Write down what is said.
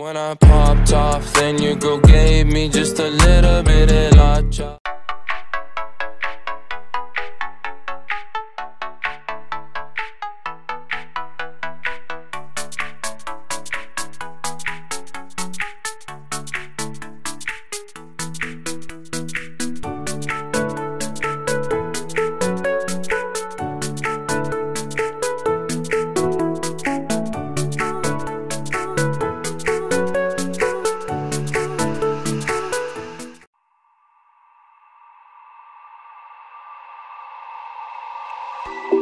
When I popped off, then your girl gave me just a Bye.